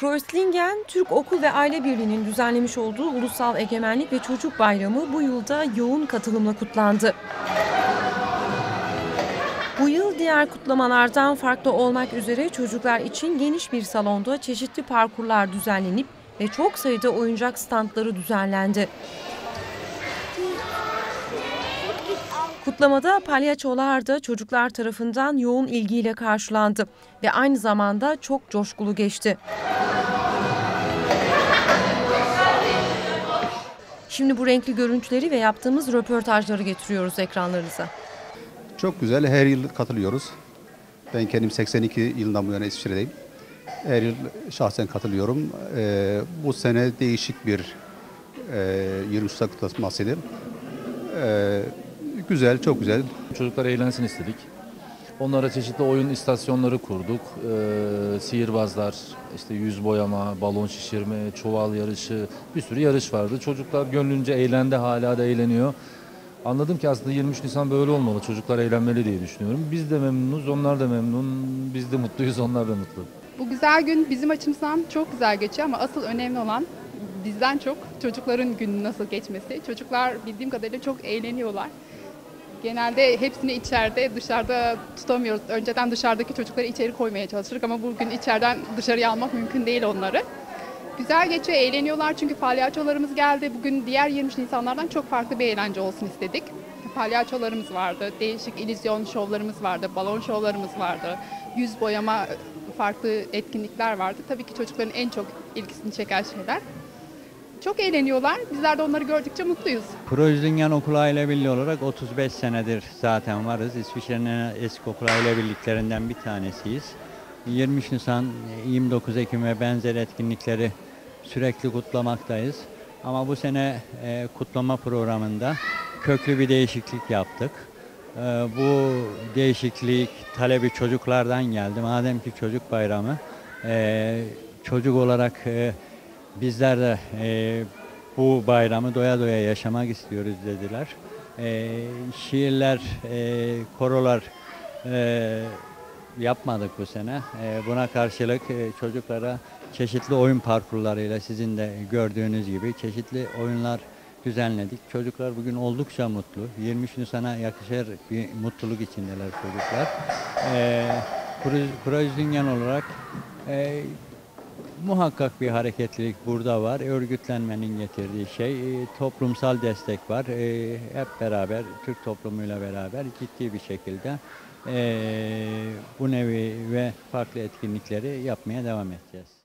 Kreuzlingen, Türk Okul ve Aile Birliği'nin düzenlemiş olduğu Ulusal Egemenlik ve Çocuk Bayramı bu yılda yoğun katılımla kutlandı. Bu yıl diğer kutlamalardan farklı olmak üzere çocuklar için geniş bir salonda çeşitli parkurlar düzenlenip ve çok sayıda oyuncak standları düzenlendi. Kutlamada palyaçolar da çocuklar tarafından yoğun ilgiyle karşılandı ve aynı zamanda çok coşkulu geçti. Şimdi bu renkli görüntüleri ve yaptığımız röportajları getiriyoruz ekranlarınıza. Çok güzel. Her yıl katılıyoruz. Ben kendim 82 yılından bu yana İsviçre'deyim. Her yıl şahsen katılıyorum. Ee, bu sene değişik bir e, 23 Şubat kutlamasıydı. Ee, güzel, çok güzel. Çocuklar eğlensin istedik. Onlara çeşitli oyun istasyonları kurduk. Ee, sihirbazlar, işte yüz boyama, balon şişirme, çuval yarışı, bir sürü yarış vardı. Çocuklar gönlünce eğlendi, hala da eğleniyor. Anladım ki aslında 23 Nisan böyle olmalı. Çocuklar eğlenmeli diye düşünüyorum. Biz de memnunuz, onlar da memnun. Biz de mutluyuz, onlar da mutlu. Bu güzel gün bizim açımızdan çok güzel geçiyor ama asıl önemli olan bizden çok çocukların günü nasıl geçmesi. Çocuklar bildiğim kadarıyla çok eğleniyorlar. Genelde hepsini içeride, dışarıda tutamıyoruz. Önceden dışarıdaki çocukları içeri koymaya çalışırdık ama bugün içeriden dışarıya almak mümkün değil onları. Güzel geçiyor, eğleniyorlar çünkü palyaçolarımız geldi. Bugün diğer 23 Nisanlardan çok farklı bir eğlence olsun istedik. Palyaçolarımız vardı, değişik illüzyon şovlarımız vardı, balon şovlarımız vardı, yüz boyama farklı etkinlikler vardı. Tabii ki çocukların en çok ilgisini çeken şeyler. Çok eğleniyorlar. Bizler de onları gördükçe mutluyuz. Projdingen Okul Aile Birliği olarak 35 senedir zaten varız. İsviçre'nin en eski okul aile birliklerinden bir tanesiyiz. 23 Nisan, 29 Ekim ve benzer etkinlikleri sürekli kutlamaktayız. Ama bu sene e, kutlama programında köklü bir değişiklik yaptık. E, bu değişiklik talebi çocuklardan geldi. Madem ki çocuk bayramı, e, çocuk olarak e, bizler de e, bu bayramı doya doya yaşamak istiyoruz dediler. E, şiirler, e, korolar e, yapmadık bu sene. E, buna karşılık e, çocuklara çeşitli oyun parkurlarıyla sizin de gördüğünüz gibi çeşitli oyunlar düzenledik. Çocuklar bugün oldukça mutlu. 23 Nisan'a yakışır bir mutluluk içindeler çocuklar. E, Projdingen olarak e, Muhakkak bir hareketlilik burada var. Örgütlenmenin getirdiği şey, e, toplumsal destek var. E, hep beraber, Türk toplumuyla beraber ciddi bir şekilde e, bu nevi ve farklı etkinlikleri yapmaya devam edeceğiz.